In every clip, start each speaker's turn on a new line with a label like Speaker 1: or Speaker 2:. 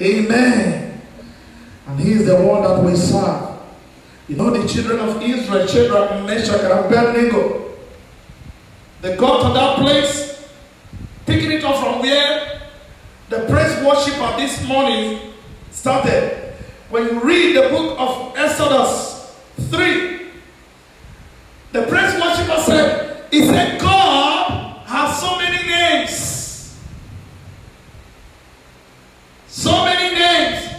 Speaker 1: Amen. And he is the one that we serve. You know the children of Israel, Shadrach, Meshach, and Abednego. They got to that place, picking it up from where the praise worshiper this morning started. When you read the book of Exodus 3, the praise worshiper said, He said, God has so many names. So many names.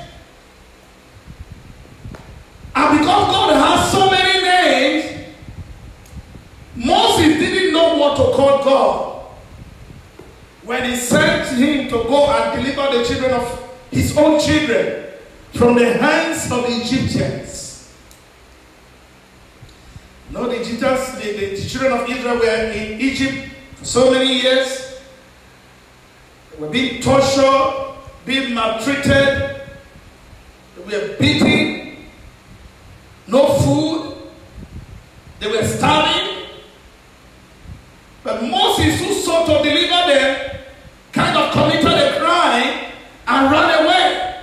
Speaker 1: And because God has so many names, Moses didn't know what to call God. When he sent him to go and deliver the children of his own children from the hands of the Egyptians. No, the Egyptians, the, the, children of Israel were in Egypt for so many years. They were being tortured, being maltreated, they were beaten, no food, they were starving. But Moses, who sought to deliver them, kind of committed a crime and ran away.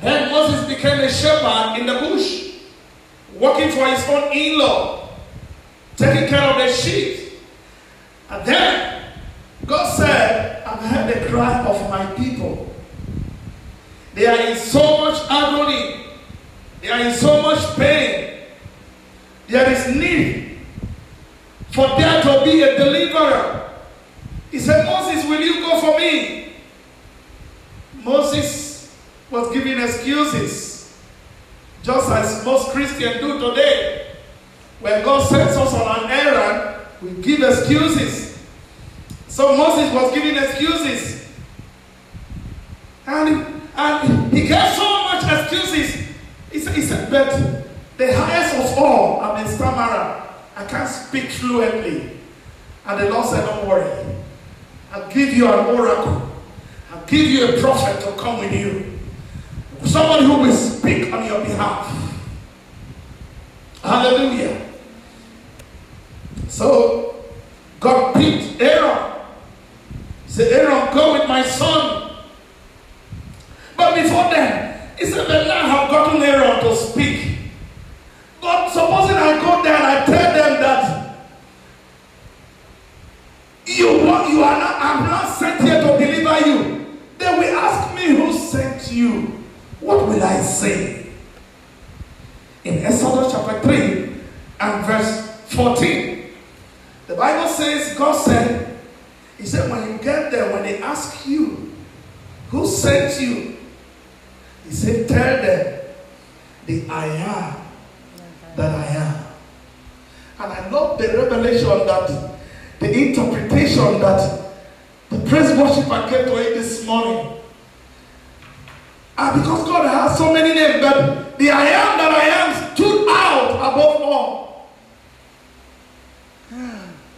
Speaker 1: Then Moses became a shepherd in the bush, working for his own in law, taking care of the sheep. And then God said, I've heard the cry of my people. They are in so much agony, they are in so much pain. There is need for there to be a deliverer. He said, Moses, will you go for me? Moses was giving excuses, just as most Christians do today. When God sends us on an errand, we give excuses. So Moses was giving excuses. And, and he gave so much excuses. He said, he said, but the highest of all, I'm a stammerer. I can't speak fluently. And the Lord said, Don't worry. I'll give you an oracle. I'll give you a prophet to come with you. Someone who will speak on your behalf. Hallelujah. So God picked Aaron. He said, Aaron, go with my son. But before then, he said, But now have gotten Aaron to speak. God, supposing I go there and I tell them that you want you are not I'm not sent here to deliver you. They will ask me who sent you. What will I say? In Exodus chapter 3 and verse 14, the Bible says, God said, He said, when you get there, when they ask you, who sent you? He said, tell them, the I am that I am. And I love the revelation that, the interpretation that the praise worshiper came to it this morning. And because God has so many names, but the I am that I am stood out above all.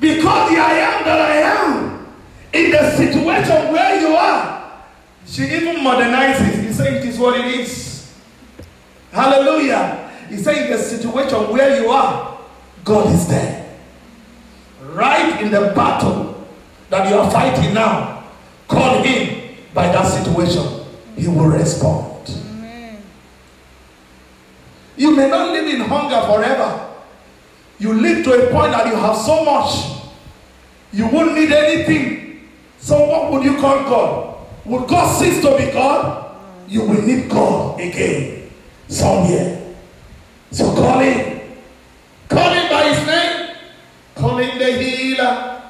Speaker 1: Because the I am that I am, in the situation where you are, she even modernizes. He says it is what it is. Hallelujah. He said, in the situation where you are, God is there. Right in the battle that you are fighting now, call him by that situation. He will respond.
Speaker 2: Amen.
Speaker 1: You may not live in hunger forever. You live to a point that you have so much, you won't need anything. So, what would you call God? Would God cease to be God? You will need God again somewhere. So, call Him. Call Him by His name. Call Him the healer.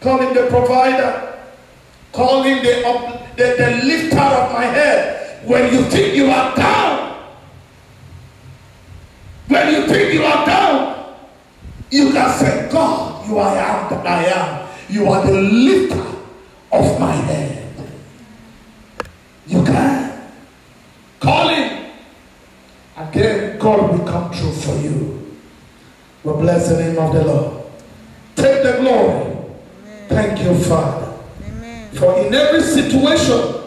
Speaker 1: Call Him the provider. Call Him the, up, the, the lifter of my head. When you think you are down, when you think you are down, you can say, God, you I am I am. You are the lifter of my head. You can. Call him. Again, God will come true for you. We bless the name of the Lord. Take the glory. Thank you, Father.
Speaker 2: Amen.
Speaker 1: For in every situation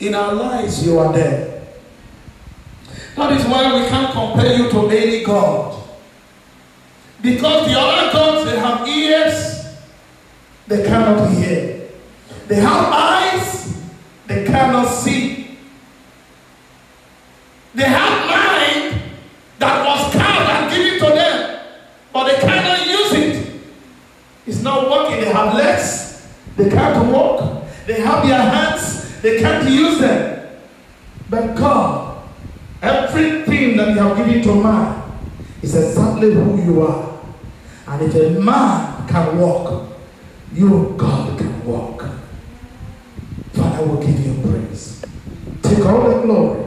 Speaker 1: in our lives, you are there. That is why we can't compare you to any God. Because the other gods, they have ears, they cannot hear. They have eyes, they cannot see. They have mind that was carved and given to them, but they cannot use it. It's not working. They have legs, they can't walk, they have their hands, they can't use them. But God, everything that you have given to man is exactly who you are. And if a man can walk, you, God, can walk. Father, will give you praise. Take all the glory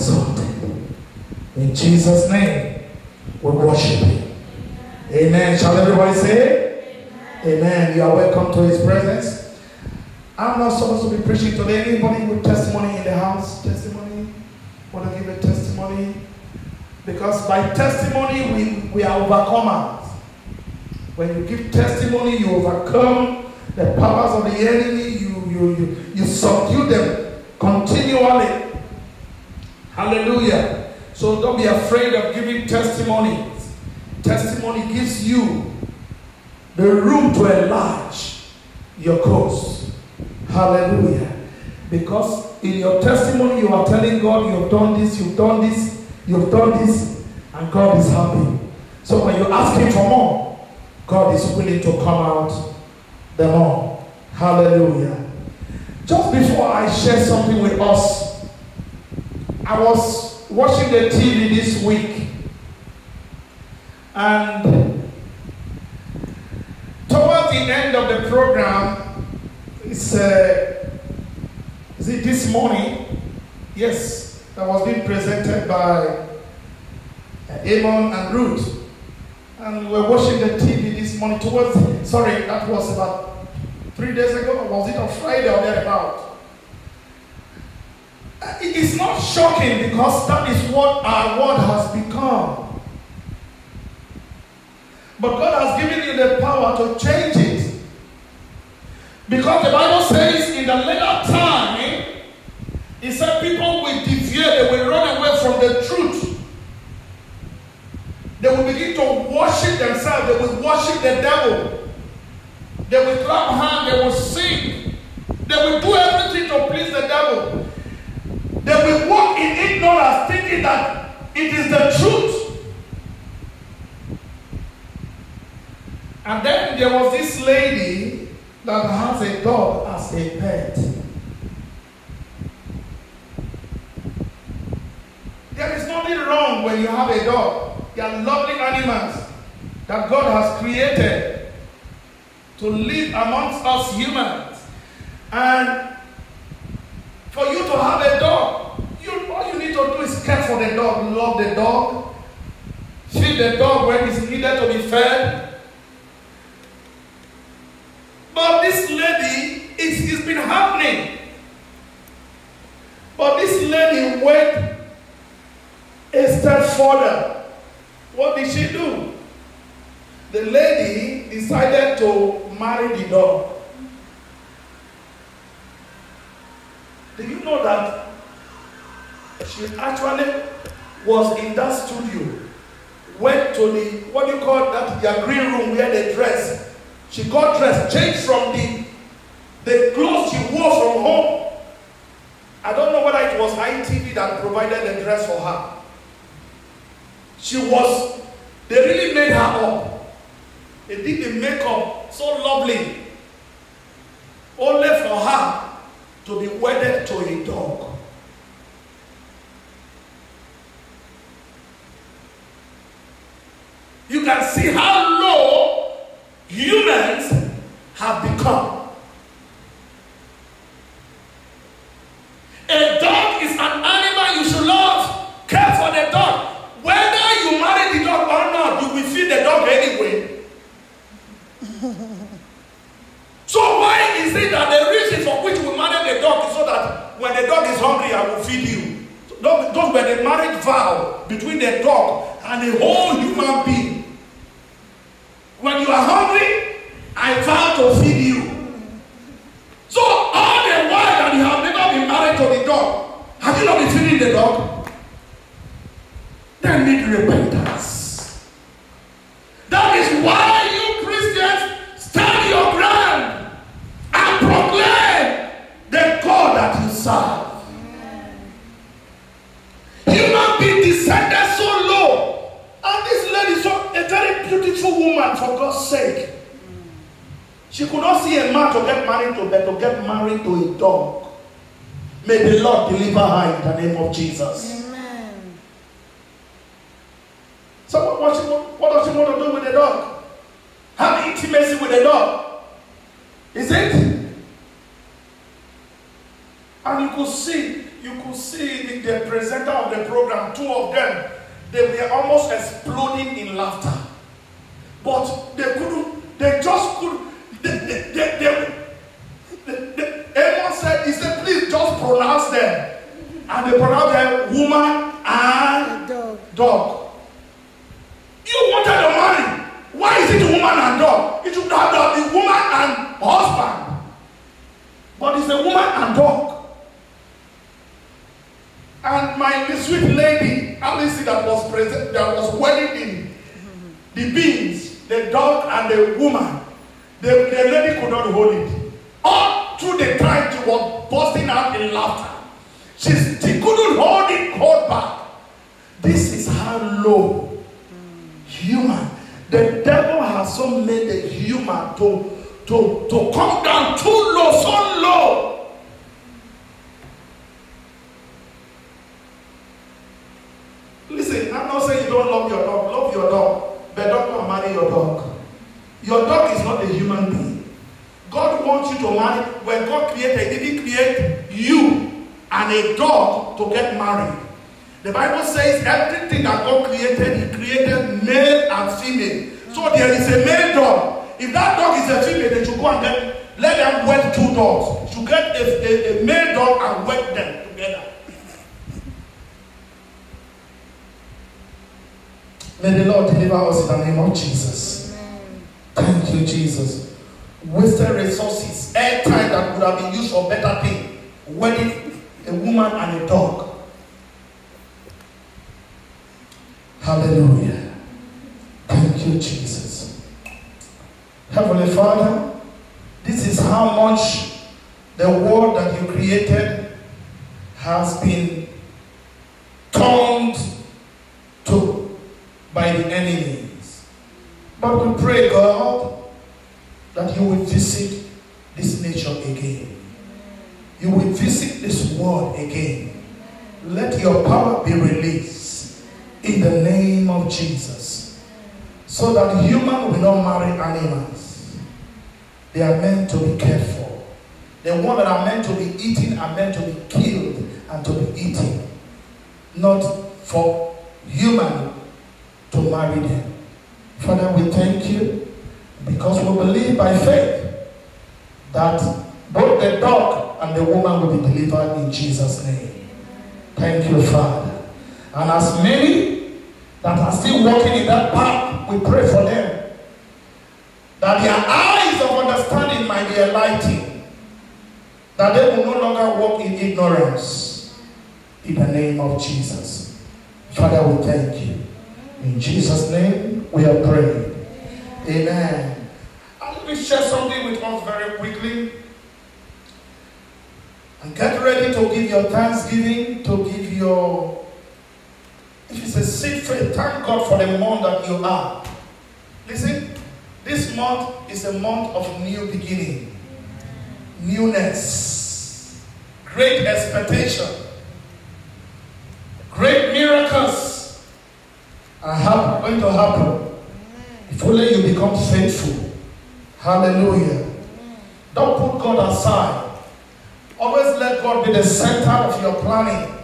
Speaker 1: exalted. In Jesus' name, we worship you. Amen. Shall everybody say? Amen. Amen. You are welcome to his presence. I'm not supposed to be preaching today. Anybody with testimony in the house? Testimony? Want to give a testimony? Because by testimony, we, we are overcomers. When you give testimony, you overcome the powers of the enemy. You, you, you, you subdue them continually. Hallelujah. So don't be afraid of giving testimonies. Testimony gives you the room to enlarge your cause. Hallelujah. Because in your testimony, you are telling God, you've done this, you've done this, you've done this, and God is happy. So when you ask Him for more, God is willing to come out the more. Hallelujah. Just before I share something with us, I was watching the TV this week, and towards the end of the program, it's uh, is it this morning? Yes, that was being presented by uh, Eamonn and Ruth. And we were watching the TV this morning towards, sorry, that was about three days ago, was it on Friday or thereabout? It is not shocking because that is what our world has become. But God has given you the power to change it. Because the Bible says in the later time, it said people will deviate, they will run away from the truth. They will begin to worship themselves, they will worship the devil. They will clap hands, they will sing, they will do everything to please the devil. They will walk in ignorance, thinking that it is the truth. And then there was this lady that has a dog as a pet. There is nothing wrong when you have a dog. They are lovely animals that God has created to live amongst us humans. And for you to have a dog, you, all you need to do is care for the dog, love the dog, feed the dog when it's needed to be fed. But this lady, it's, it's been happening. But this lady went a step further. What did she do? The lady decided to marry the dog. Do you know that she actually was in that studio, went to the what do you call that their green room where they dress. She got dressed, changed from the the clothes she wore from home. I don't know whether it was ITV that provided the dress for her. She was, they really made her up. They did the makeup so lovely. Only for her to be wedded to a dog. You can see how that was present, that was wedding in the beans, the dog and the woman. The, the lady could not hold it. All through the time she was busting out in laughter. She, she couldn't hold it, hold back. This is how low human. The devil has so made the human to, to, to come down too low, so low. Listen, I'm not saying you don't love your dog. Love your dog. But don't go and marry your dog. Your dog is not a human being. God wants you to marry. When God created, He didn't create you and a dog to get married. The Bible says everything that God created, He created male and female. So there is a male dog. If that dog is a female, they should go and get, let them wed two dogs. Should get a, a, a male dog and wed them together. May the Lord deliver us in the name of Jesus. Thank you, Jesus. Wasted resources, air time that would have been used for better thing. Wedding a woman and a dog. Hallelujah. Thank you, Jesus. Heavenly Father, this is how much the world that you created has been turned to by the enemies. But we pray, God, that you will visit this nation again. You will visit this world again. Let your power be released in the name of Jesus. So that human will not marry animals. They are meant to be cared for. The ones that are meant to be eaten are meant to be killed and to be eaten. Not for human to marry them. Father, we thank you because we believe by faith that both the dog and the woman will be delivered in Jesus' name. Thank you, Father. And as many that are still walking in that path, we pray for them that their eyes of understanding might be enlightened, that they will no longer walk in ignorance. In the name of Jesus. Father, we thank you. In Jesus' name, we are praying. Amen. And let me share something with us very quickly. And get ready to give your thanksgiving, to give your. If it's a seed faith, thank God for the month that you are. Listen, this month is a month of new beginning, newness, great expectation, great miracles are going to happen if only you become faithful. Hallelujah. Don't put God aside. Always let God be the center of your planning.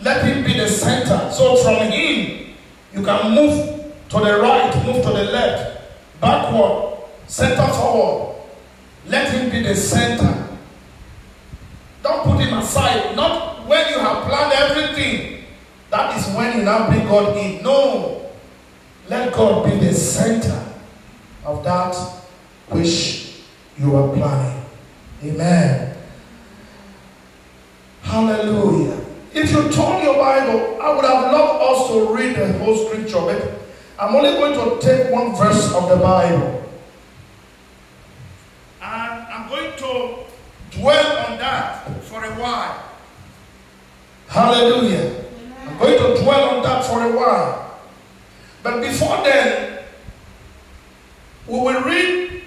Speaker 1: Let Him be the center. So from Him, you can move to the right, move to the left, backward, center forward. Let Him be the center. Don't put Him aside. Not when you have planned everything. When you now bring God in. No. Let God be the center of that which you are planning. Amen. Hallelujah. If you turn your Bible, I would have loved us to read the whole scripture, but I'm only going to take one verse of the Bible. And I'm going to dwell on that for a while. Hallelujah. Going to dwell on that for a while. But before then, We will read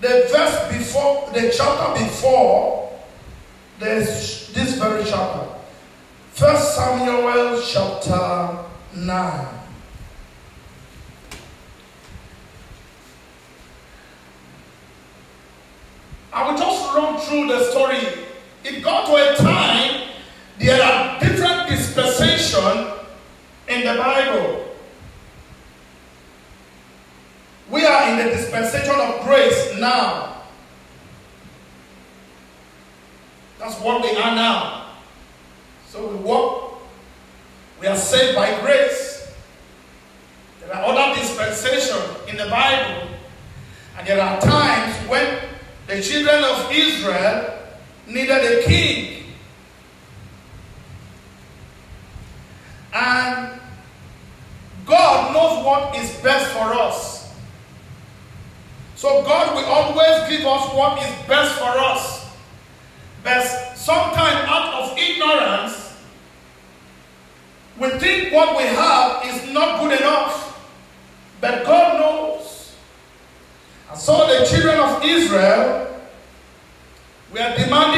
Speaker 1: the verse before, the chapter before this, this very chapter. First Samuel chapter 9. I will just run through the story. It got to a time, there are different dispensations in the Bible. We are in the dispensation of grace now. That's what we are now. So we walk, we are saved by grace. There are other dispensations in the Bible, and there are times when the children of Israel needed a king. And God knows what is best for us. So God will always give us what is best for us. But sometimes out of ignorance, we think what we have is not good enough. But God knows. And so the children of Israel were demanding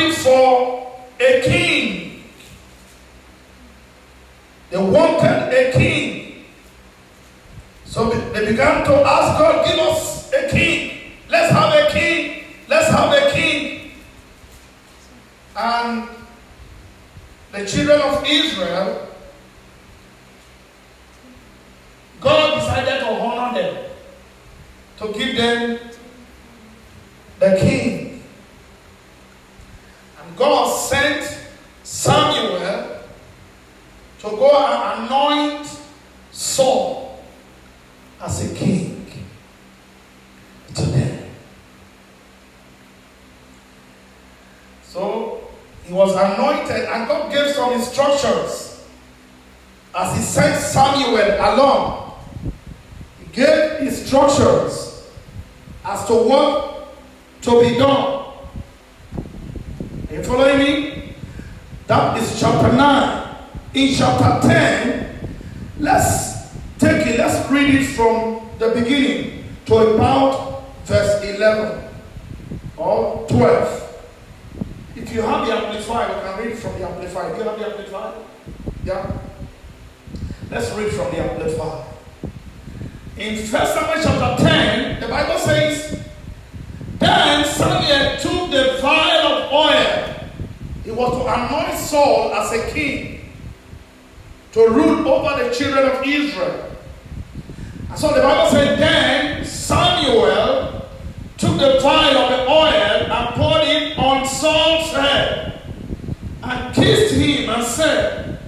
Speaker 1: and kissed him and said,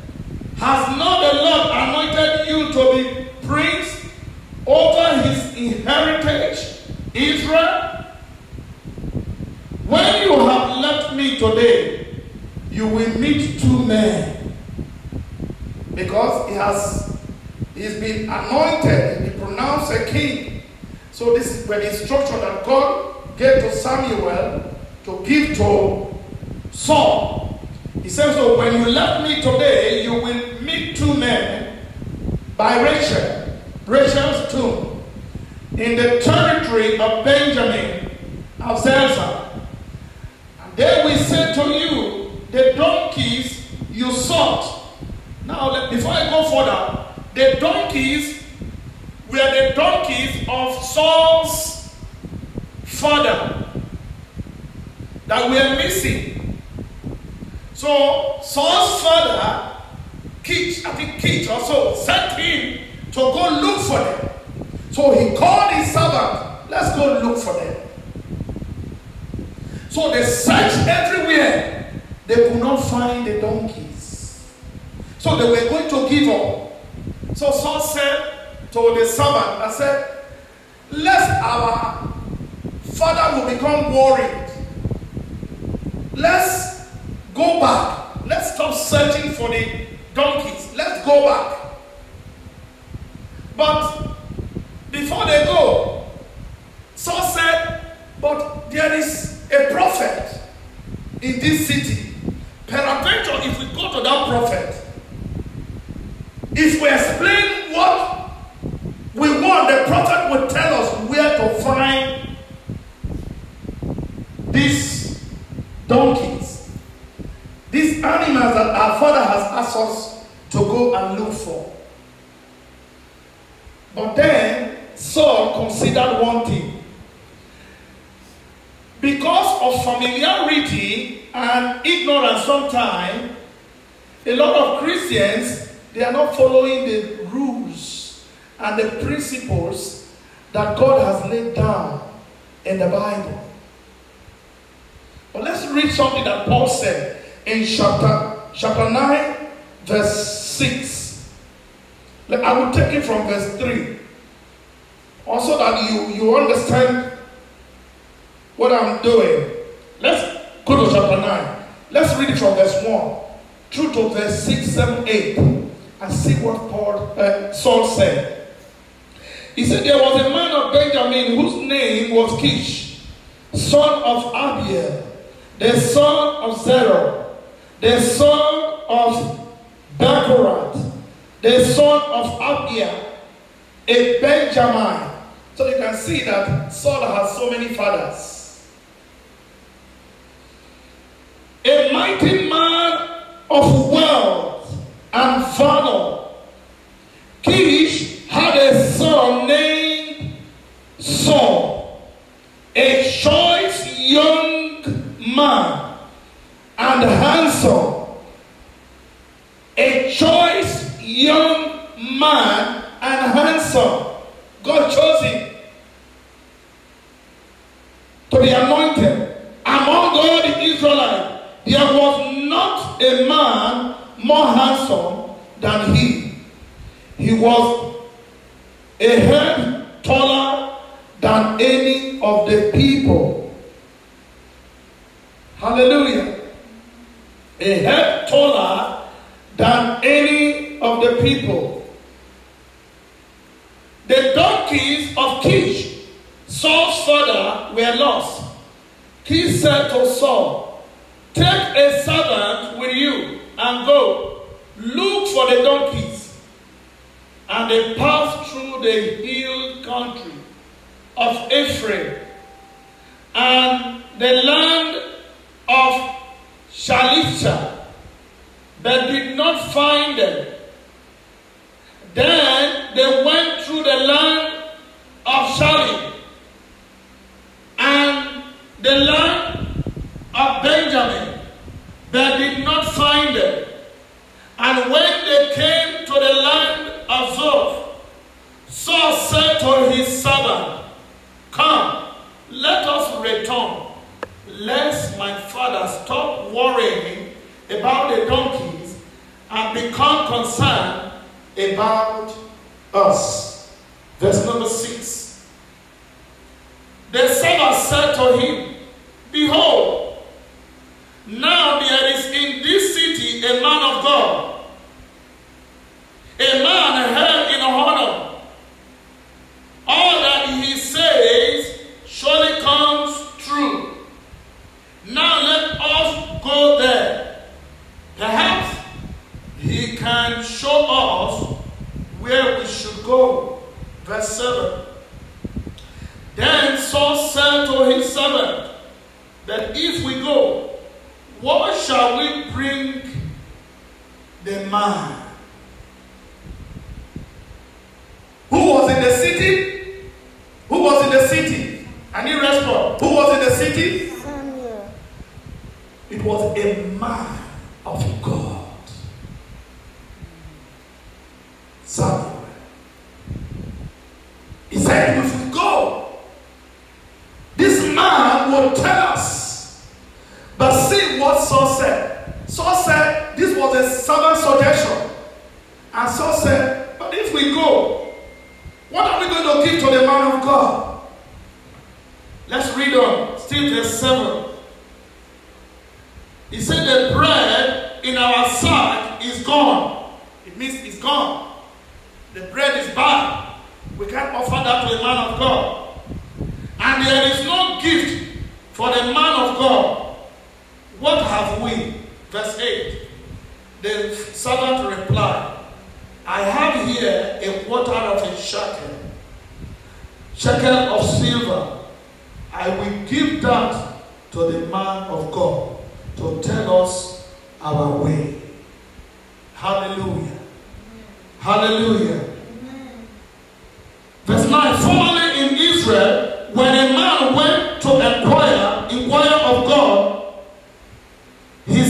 Speaker 1: Has not the Lord anointed you to be prince over his inheritance, Israel? When you have left me today, you will meet two men. Because he has he's been anointed, he's pronounced a king. So this is the instruction that God gave to Samuel to give to Saul. He says, So when you left me today, you will meet two men by Rachel, Rachel's tomb, in the territory of Benjamin of Zelzah. And they will say to you, The donkeys you sought. Now, before I go further, the donkeys were the donkeys of Saul's father that were missing. So Saul's father, Kich, I think Kich also, sent him to go look for them. So he called his servant, let's go look for them. So they searched everywhere. They could not find the donkeys. So they were going to give up. So Saul said to the servant, I said, Lest our father will become worried. Let's Go back. Let's stop searching for the donkeys. Let's go back. But before they go, Saul said, But there is a prophet in this city. Peradventure, if we go to that prophet, if we explain what we want, the prophet will tell us where to find these donkeys animals that our Father has asked us to go and look for. But then Saul considered one thing. Because of familiarity and ignorance sometimes, a lot of Christians, they are not following the rules and the principles that God has laid down in the Bible. But let's read something that Paul said in chapter, chapter 9, verse 6. I will take it from verse 3. Also that you, you understand what I'm doing. Let's go to chapter 9. Let's read it from verse 1 through to verse 6, 7, 8 and see what Paul, uh, Saul said. He said, There was a man of Benjamin whose name was Kish, son of Abiel, the son of Zeror, the son of Becorath, the son of Aphiah, a Benjamin. So you can see that Saul has so many fathers. A mighty man of wealth and valor. Kish had a son named Saul, a choice young man and handsome, a choice young man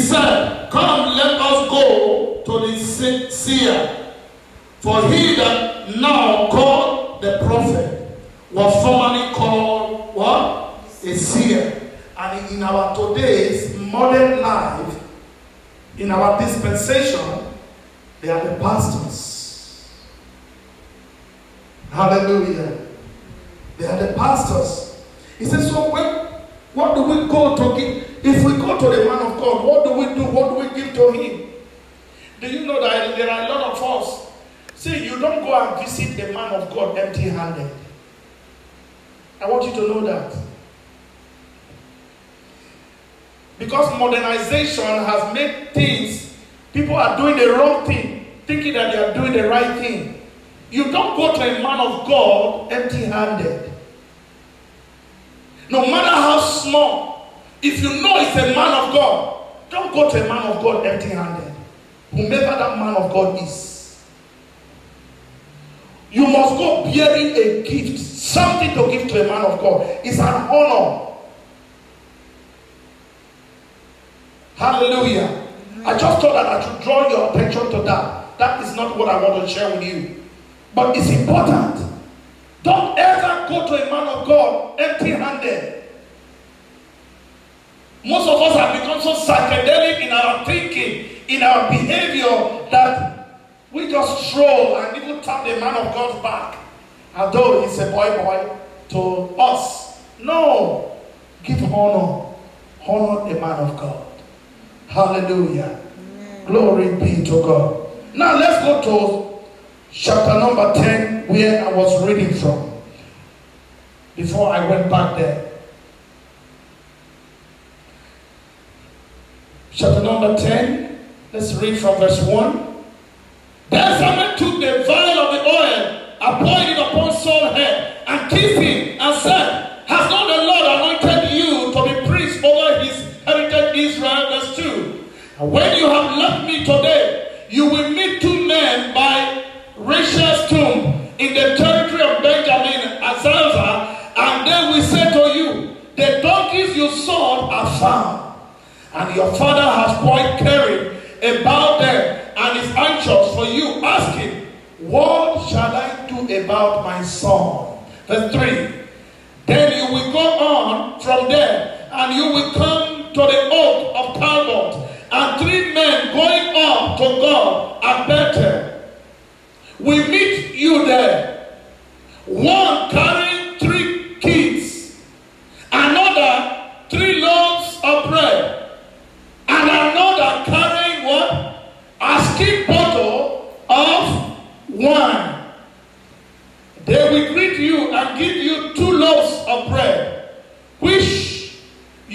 Speaker 1: said, Come, let us go to the seer. For he that now called the prophet was formerly called what? A seer. And in our today's modern life, in our dispensation, they are the pastors. Hallelujah. They are the pastors. He says, so when, what do we go to give? If we go to the man of God, what do we do? What do we give to him? Do you know that there are a lot of us? See, you don't go and visit the man of God empty handed. I want you to know that. Because modernization has made things, people are doing the wrong thing, thinking that they are doing the right thing. You don't go to a man of God empty handed. No matter how small, if you know it's a man of God, don't go to a man of God empty handed. Whomever that man of God is. You must go bearing a gift, something to give to a man of God. It's an honor. Hallelujah. I just thought that I should draw your attention to that. That is not what I want to share with you. But it's important. Don't ever go to a man of God empty handed. Most of us have become so psychedelic in our thinking, in our behavior, that we just stroll and even tap the man of God's back. Although he's a boy boy to us. No. Give honor. Honor the man of God. Hallelujah. Amen. Glory be to God. Now let's go to chapter number 10 where I was reading from. Before I went back there. Chapter number 10. Let's read from verse 1. Then Samuel took the vial of the oil, applied it upon Saul's head, and kissed him, and said, and your father has quite caring about them and is anxious for you, asking, What shall I do about my son? Verse 3. Then you will go on from there, and you will come to the oak of Tabor, and three men going up to God at Bethel We meet you there. One carrying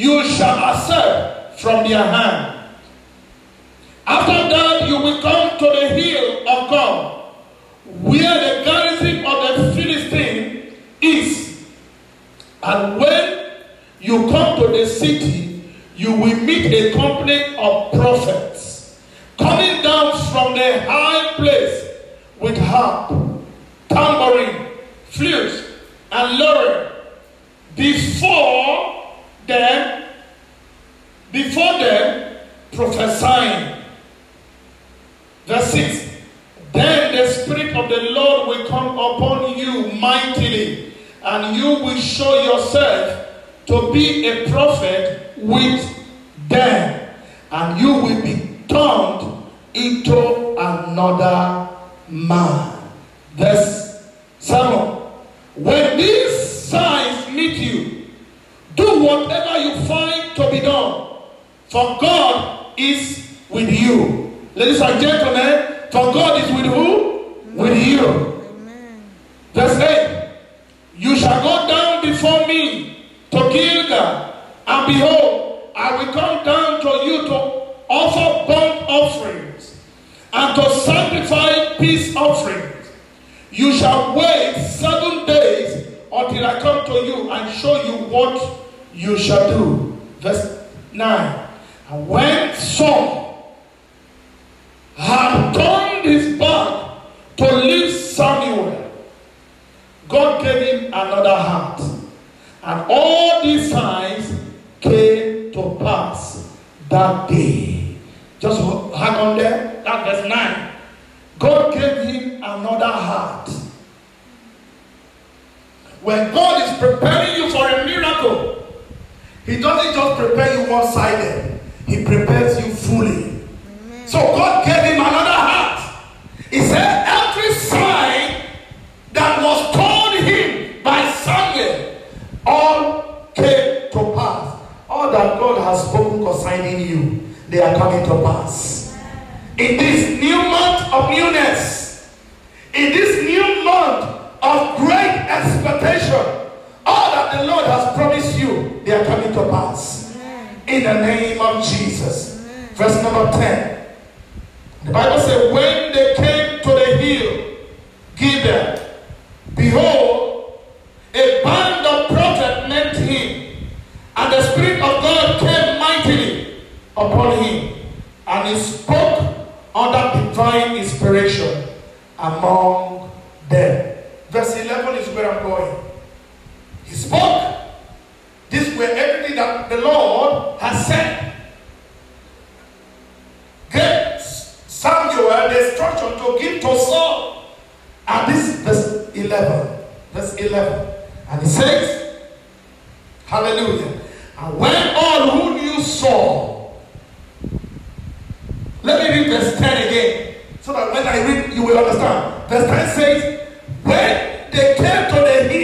Speaker 1: you shall accept from their hand. After that, you will come to the hill of God, where the garrison of the Philistine is. And when you come to the city, you will meet a company of prophets coming down from the high place with harp, tambourine, flutes, and lyre. Before them, before them, prophesying. Verse 6. Then the Spirit of the Lord will come upon you mightily, and you will show yourself to be a prophet with them, and you will be turned into another man. Verse 7. When these do whatever you find to be done, for God is with you. Ladies and gentlemen, for God is with who? With you. Amen. Verse 8. You shall go down before me to Gilgal, and behold, I will come down to you to offer burnt offerings and to sanctify peace offerings. You shall wait seven days until I come to you and show you what you shall do. Verse 9. And when some had turned his back to leave Samuel, God gave him another heart. And all these signs came to pass that day. Just hang on there. That verse 9. God gave him another heart. When God is preparing you for a miracle, He doesn't just prepare you one sided, He prepares you fully. So God gave him another heart. He said, Every sign that was told him by Samuel, all came to pass. All that God has spoken concerning you, they are coming to pass. In this new month of newness, in this new month of great expectation, all that the Lord has promised you, they are coming to pass. In the name of Jesus. Verse number 10. The Bible says, when they came to the hill, Gibeon, behold, a band of prophets met him, and the Spirit of God came mightily upon him, and he spoke under divine inspiration among them. Verse 11 is where I'm going. He spoke. This were everything that the Lord has said. Get Samuel the instruction to give to Saul. And this is verse 11. Verse 11. And he says, Hallelujah. And when all who knew Saul, let me read verse 10 again. So that when I read, you will understand. Verse 10 says, When they came to the hill,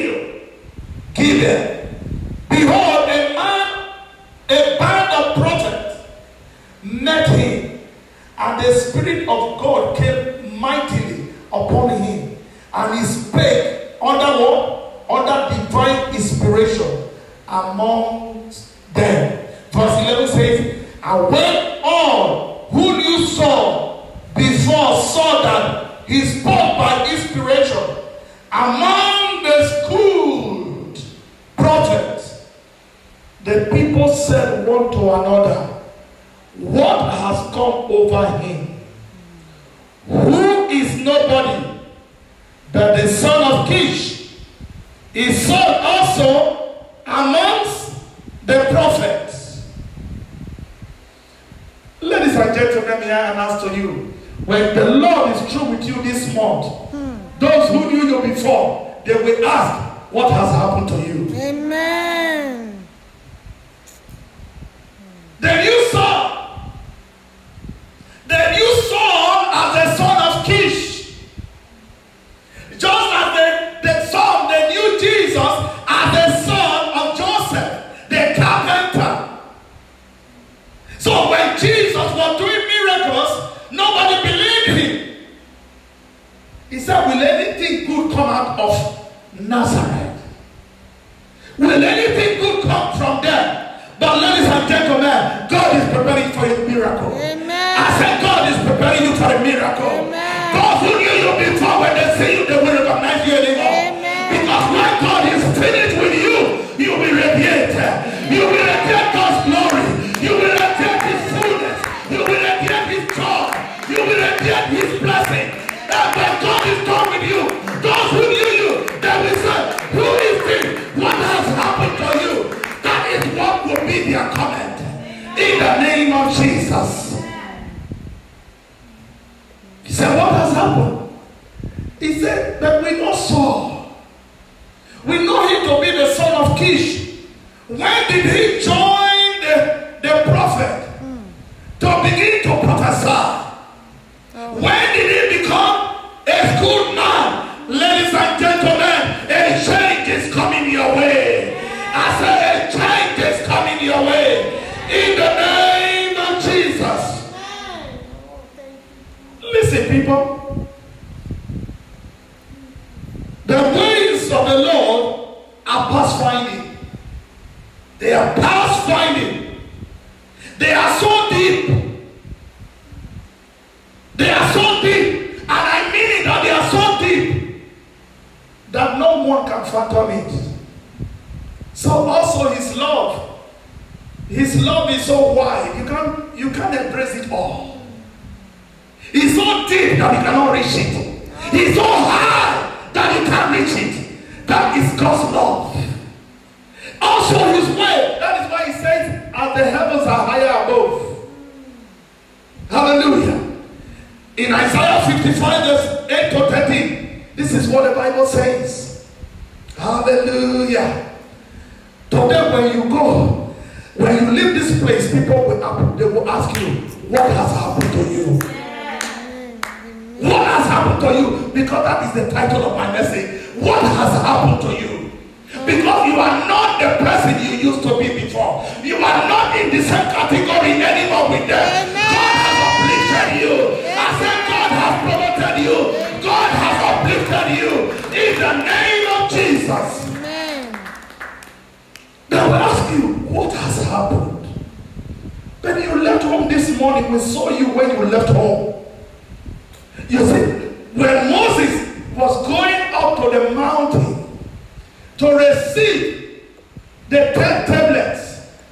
Speaker 1: Gibeon, behold, a man, a band of prophets met him, and the Spirit of God came mightily upon him, and he spake under what? Under divine inspiration amongst them. Verse 11 says, And when all who knew Saul before saw that he spoke by inspiration among the people said one to another, What has come over him? Who is nobody but the son of Kish? Is Saul also amongst the prophets. Ladies and gentlemen, may I announce to you, when the Lord is true with you this month,
Speaker 2: hmm.
Speaker 1: those who knew you before, they will ask, What has happened to you?
Speaker 2: Amen.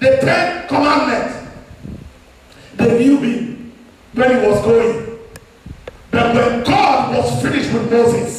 Speaker 1: The tenth commandment. The knew him when he was going. But when God was finished with Moses,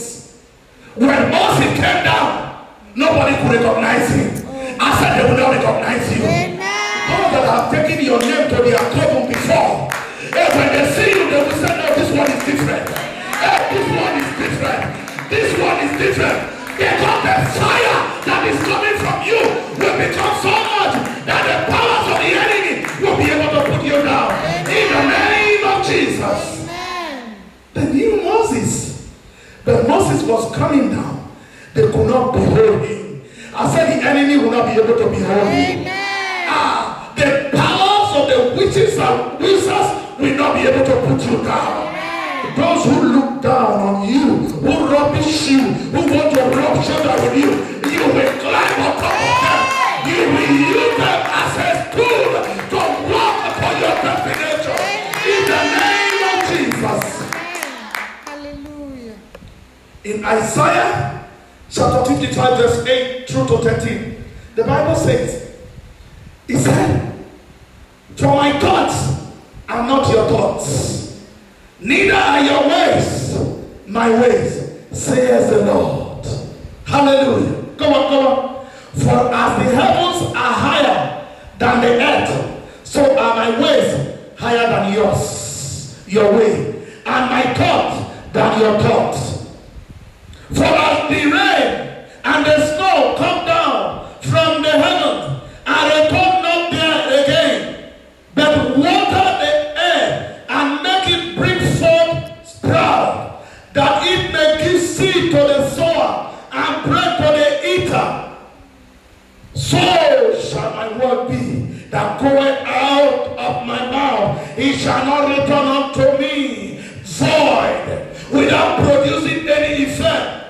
Speaker 1: it shall not return unto me void without producing any effect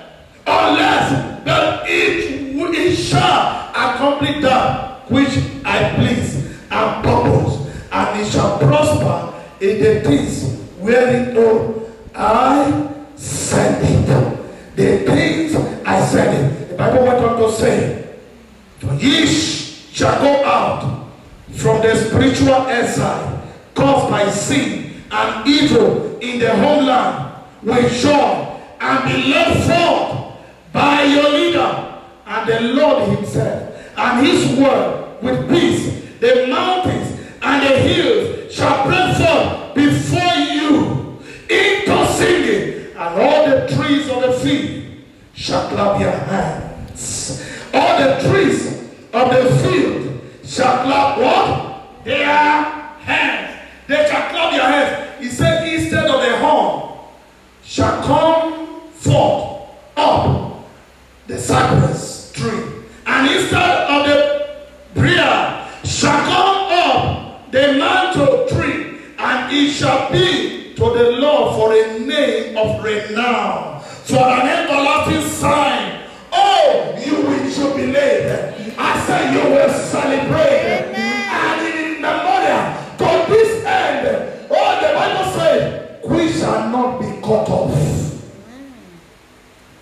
Speaker 1: unless that it, it shall accomplish that which I please and purpose and it shall prosper in the things wherein oh, I send it. The things I send it. The Bible went on to say, ye shall go out from the spiritual exile by sin and evil in the homeland will show and be led forth by your leader and the Lord himself and his word with peace. The mountains and the hills shall break forth before you into singing and all the trees of the field shall clap your hands. All the trees of the field shall clap what? Their hands. They shall clap their hands. He said, instead of a horn shall come forth up the cypress tree. And instead of the briar shall come up the mantle tree. And it shall be to the Lord for a name of renown, for an everlasting sign. Oh, you will jubilate. I say you will celebrate.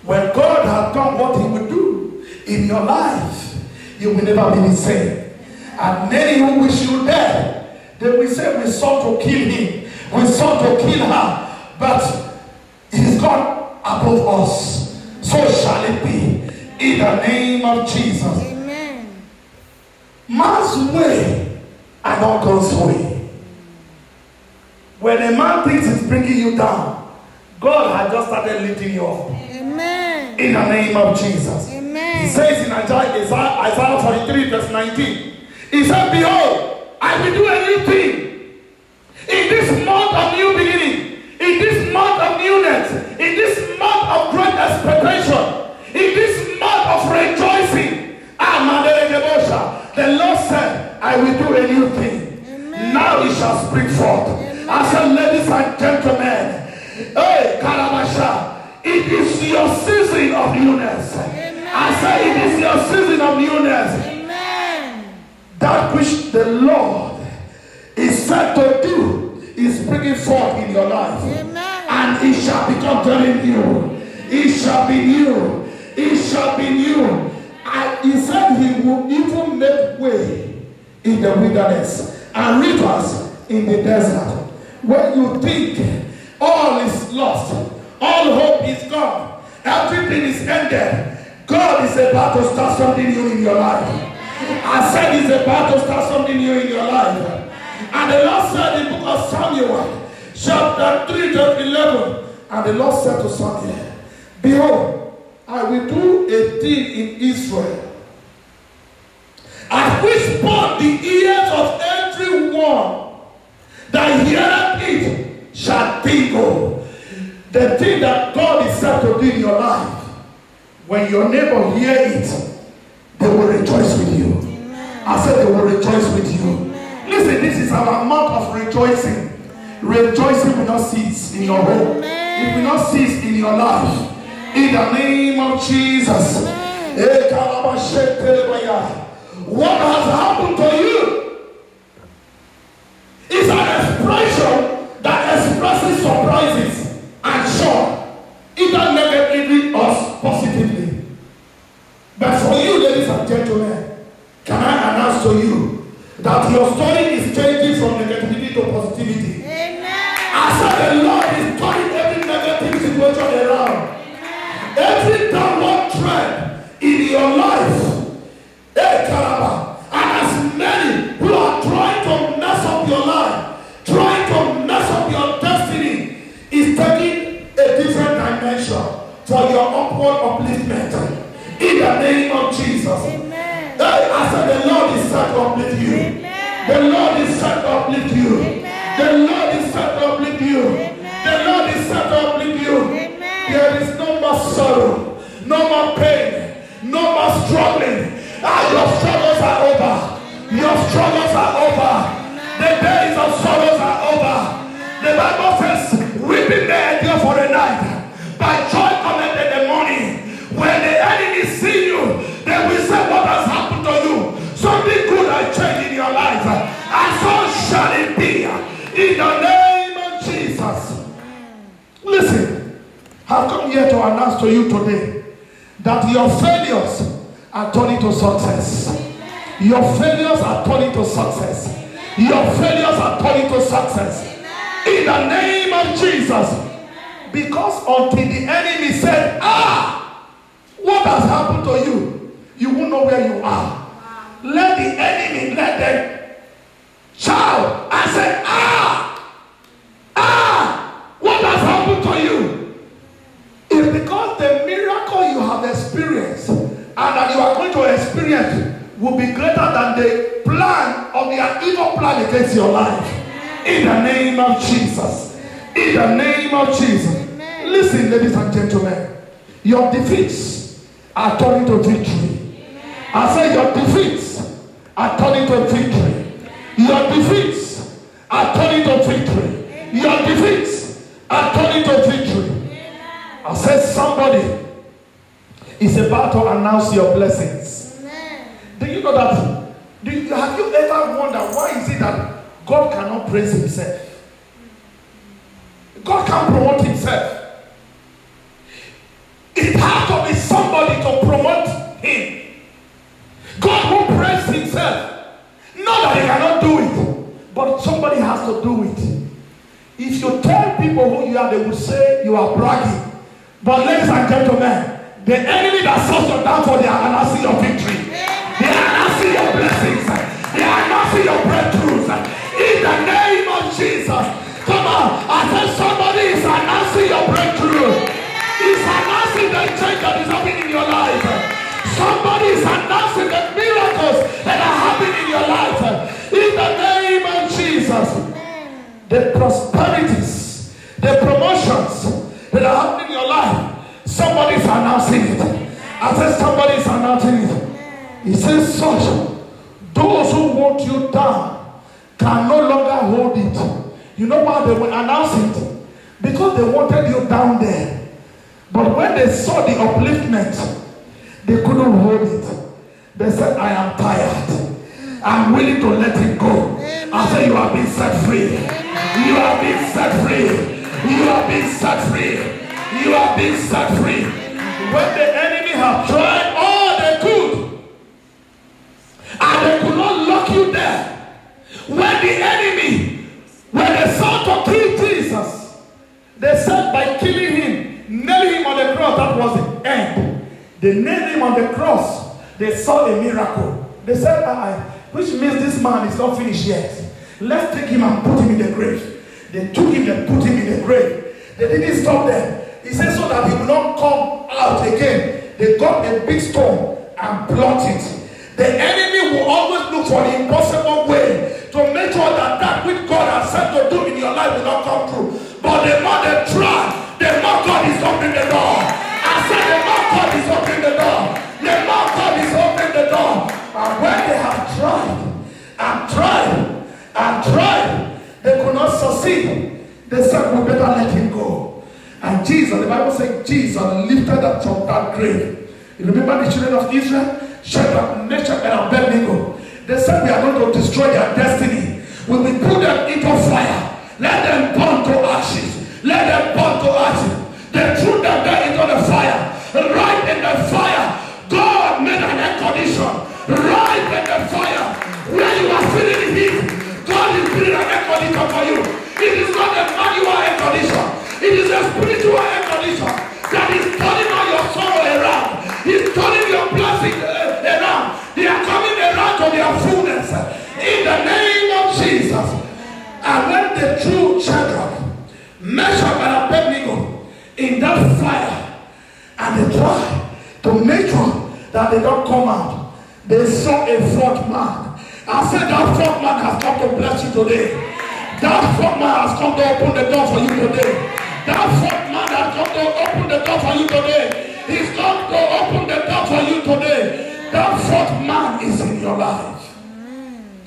Speaker 1: When God has done what he would do in your life, you will never be the same. And many who wish you dead, they will say, we sought to kill him. We sought to kill her. But it is God above us. So shall it be. In the name of Jesus.
Speaker 2: Amen.
Speaker 1: Man's way are not God's way. When a man thinks he's bringing you down, God has just started lifting you up.
Speaker 2: Amen.
Speaker 1: In the name of Jesus. He
Speaker 2: Amen.
Speaker 1: says in Isaiah, Isaiah Isaiah 43, verse 19, He said, Behold, I will do a new thing. In this month of new beginning, in this month of newness, in this month of great expectation, in this month of rejoicing, the Lord said, I will do a new thing.
Speaker 2: Amen.
Speaker 1: Now it shall spring forth. I said, ladies and gentlemen, hey, Karabasha, it is your season of newness. I say it is your season of newness.
Speaker 2: Amen.
Speaker 1: That which the Lord is set to do is bringing forth in your life.
Speaker 2: Amen.
Speaker 1: And it shall become very new. It shall be new. It shall be new. And he said he will even make way in the wilderness and rivers in the desert. When you think all is lost, all hope is gone, everything is ended, God is about to start something new in your life. I said he's about to start something new in your life. And the Lord said in the book of Samuel, chapter 3 to 11, and the Lord said to Samuel, Behold, I will do a thing in Israel, at which point the ears of everyone that heareth it shall tingle. The thing that God is set to do in your life, when your neighbor hear it, they will rejoice with you. I said they will rejoice with you. Listen, this is our month of rejoicing. Rejoicing will not cease in your home. It will not cease in your life. In the name of Jesus. Eh. What has happened to you is an expression that expresses surprises and set to uplift you.
Speaker 2: Amen.
Speaker 1: The Lord is set to uplift you.
Speaker 2: Amen.
Speaker 1: The Lord is set to uplift you.
Speaker 2: Amen.
Speaker 1: The Lord is set to uplift you. There is no more sorrow, no more pain, no more struggling. Ah, your struggles are over. Your struggles are over. The days of sorrows are over. The Bible says, weeping may endure for a night, but joy cometh in the morning. When the enemy see you, they will say, What has happened to you? Something good has changed in your life. And so shall it be. In the name of Jesus. Listen, I've come here to announce to you today that your failures are turning to success. Your failures are turning to success. Your failures are turning to success. In the name of Jesus. Because until the enemy said, Ah, what has happened to you? You won't know where you are. Let the enemy let them shout and say, Ah, ah, what has happened to you? It's because the miracle you have experienced and that you are going to experience will be greater than the plan of the evil plan against your life. In the name of Jesus. In the name of Jesus.
Speaker 2: Amen.
Speaker 1: Listen, ladies and gentlemen. Your defeats are turning to victory. I say your defeats are turning to victory. Your defeats are turning to victory. Your defeats are turning to victory. I said somebody is about to announce your blessings.
Speaker 2: Amen.
Speaker 1: Do you know that? Do you, have you ever wondered why is it that God cannot praise himself? God can't promote himself. It has to be somebody to promote him. God who praise himself. Not that cannot do it, but somebody has to do it. If you tell people who you are, they will say you are bragging. But ladies and gentlemen, the enemy that sought you down for they are announcing your victory. They are announcing your blessings. They are announcing your breakthroughs. In the name of Jesus. Come on. I said somebody is announcing your breakthrough. Somebody is announcing the miracles that are happening in your life. In the name of Jesus. The prosperities, the promotions that are happening in your life. Somebody is announcing it. I said somebody is announcing it. He says such. Those who want you down can no longer hold it. You know why they will announce it? Because they wanted you down there. But when they saw the upliftment, they couldn't hold it. They said, I am tired. I'm willing to let it go. I said, You have been set free. You have been set free. You have been set free. You have been set free. When the enemy have tried all they could, and they could not lock you there. When the enemy, when they sought to kill Jesus, they said by killing him, nailing him on the cross, that was the end. They nailed him on the cross. They saw a miracle. They said, ah, which means this man is not finished yet. Let's take him and put him in the grave. They took him and put him in the grave. They didn't stop there. He said so that he will not come out again. They got a big stone and blocked it. The enemy will always look for the impossible way to make sure that that which God has said to do in your life will not come true. But the more they try, the more God is opening the door. Said the God is opening the door. The God is opening the door. And when they have tried and tried and tried, they could not succeed. They said, we better let him go. And Jesus, the Bible says, Jesus lifted up from that grave. You remember the children of Israel? Shadrach, Meshach, and Abednego. They said, we are going to destroy their destiny. We will put them into fire. Let them burn to ashes. Let them burn to ashes. They threw them there into the fire. Right in the fire, God made an air condition. Right in the fire, where you are feeling the heat, God is putting an air condition for you. It is not a manual air condition. It is a spiritual air condition that is turning all your sorrow around. He's turning your blessing uh, around. They are coming around to their fullness in the name of Jesus. And when they threw Shadrach, Meshach, and Abednego in that fire, and they tried to make sure that they don't come out, they saw a fourth man. I said that fourth man has come to bless you today. That fourth man has come to open the door for you today. That fourth man has come to open the door for you today. He's come to open the door for you today. That fourth man is in your life.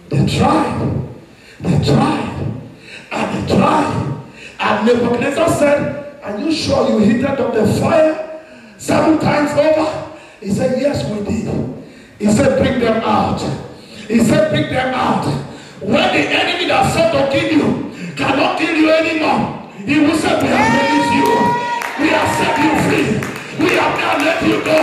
Speaker 1: They tried. They tried. And they tried. And Nebuchadnezzar said, Are you sure you heated up the fire seven times over? He said, Yes, we did. He said, Bring them out. He said, Bring them out. When the enemy that sought to kill you cannot kill you anymore, he will say, We have released you. We have set you free. We have now let you go.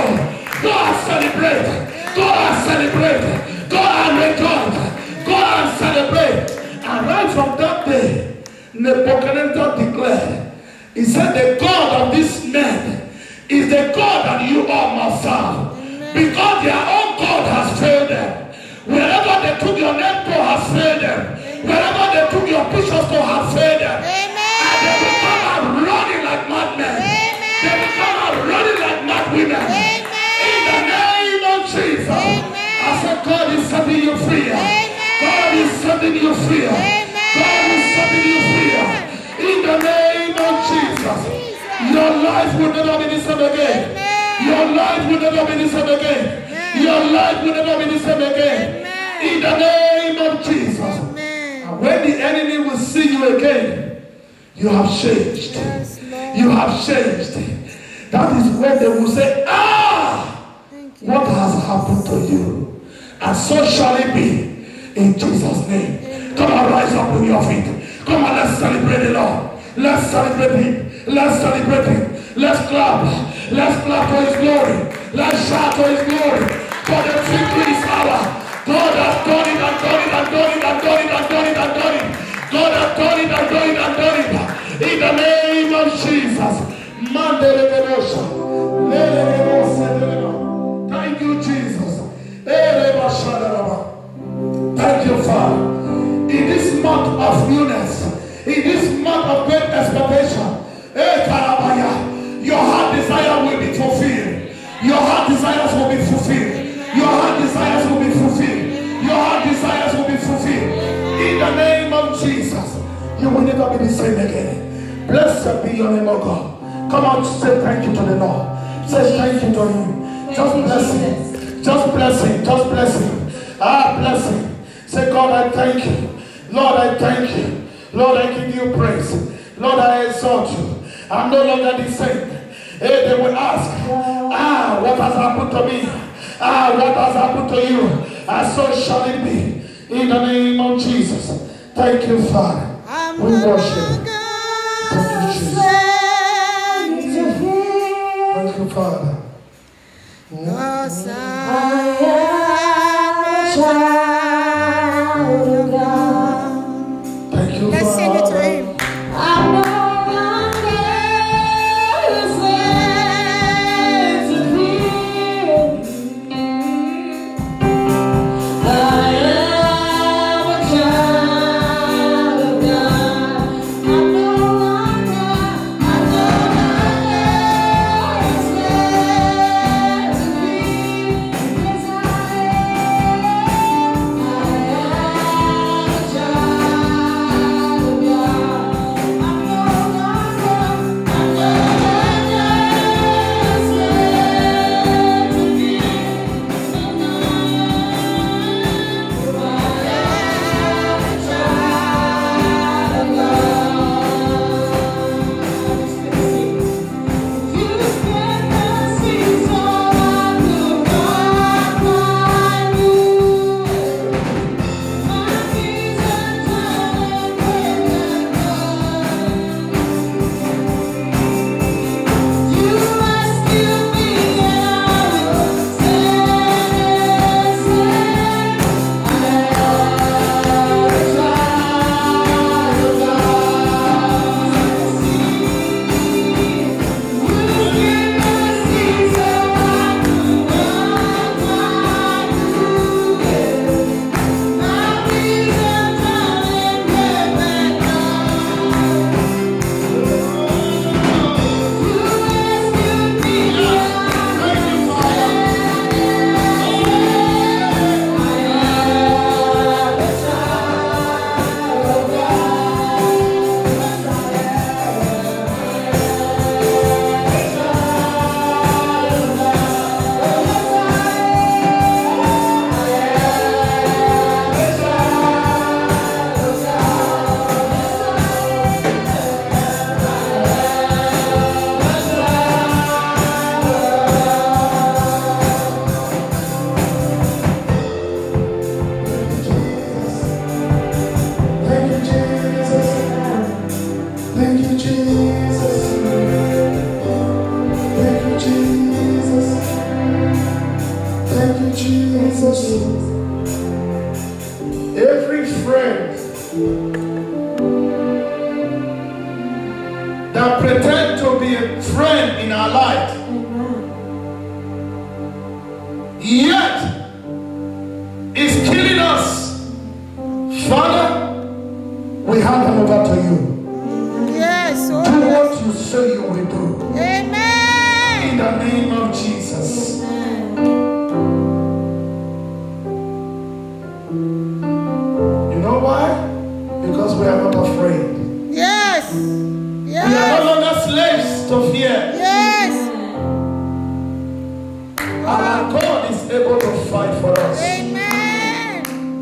Speaker 1: Go and celebrate. Go and celebrate. Go and rejoice. Go and celebrate. And right from that day, Nebuchadnezzar declared, He said, The God of this man is the God that you all must serve. Because their own God has failed them. Wherever they took your name to has failed them. Wherever they took your pictures to has failed them. And they become out running like madmen. They become out running like mad women. In the name of Jesus. I said, God is setting you free. God is setting you free. God is setting you free. In the name of Jesus. Your life will never be the same again. Your life will never be the same again. Your life will never be the same again. In the name of Jesus. And when the enemy will see you again, you have changed. You have changed. That is when they will say, Ah, what has happened to you? And so shall it be in Jesus' name. Come on, rise up on your feet. Come on, let's celebrate the Lord. Let's celebrate Him. Let's celebrate Him. Let's clap. Let's clap for His glory. Let's shout for His glory. For the victory is ours. God has done it and done it and done it and done it and done it and done it. God, adore it, adore it, adore it. In the name of Jesus. Thank you, Jesus. Thank you, Father. In this month of newness, in this month of great expectation, your heart desire will be fulfilled. Your heart desires will be fulfilled. Your heart desires will be fulfilled. Your heart desires will be fulfilled. In the name of Jesus, you will never be the same again. Blessed be your name, O God. Come on, say thank you to the Lord. Say thank you to Him. Just bless Him. Just bless Him. Just bless Him. Ah, bless Him. Say, God, I thank you. Lord, I thank you. Lord, I give you praise. Lord, I exalt you. I'm no longer the same. Hey, they will ask, ah, what has happened to me? Ah, what has happened to you? And so shall it be. In the name of Jesus. Thank you, Father.
Speaker 2: I'm
Speaker 1: We worship. Thank you, Jesus.
Speaker 2: slave to fear,
Speaker 1: Thank you, Father.
Speaker 2: 'cause I am a child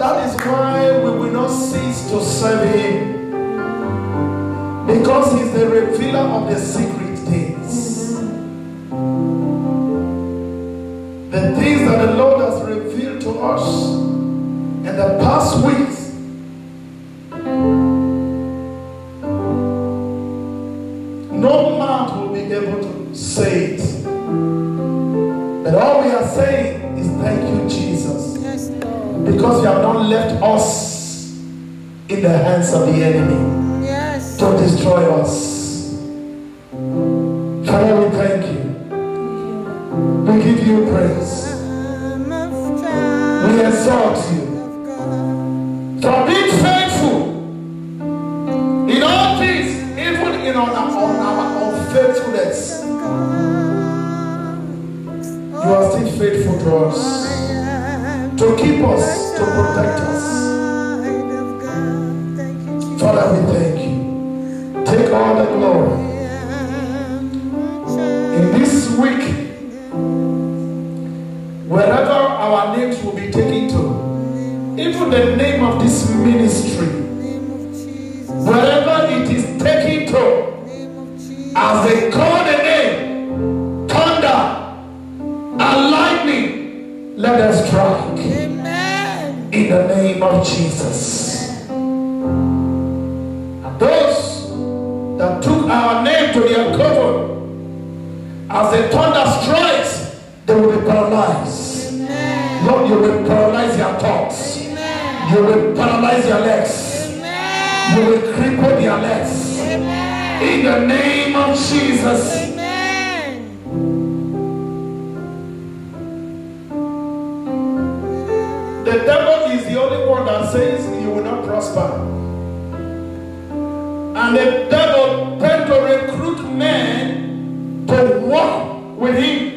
Speaker 2: That
Speaker 1: is why we will not cease to serve Him. Because He's the revealer of the secret things. The things that the Lord has revealed to us in the past weeks. the hands of the enemy
Speaker 2: yes.
Speaker 1: to destroy us. Father, we thank you. We give you praise.
Speaker 2: Amen.
Speaker 1: In the name of Jesus.
Speaker 2: Amen.
Speaker 1: The devil is the only one that says you will not prosper. And the devil tends to recruit men to walk with him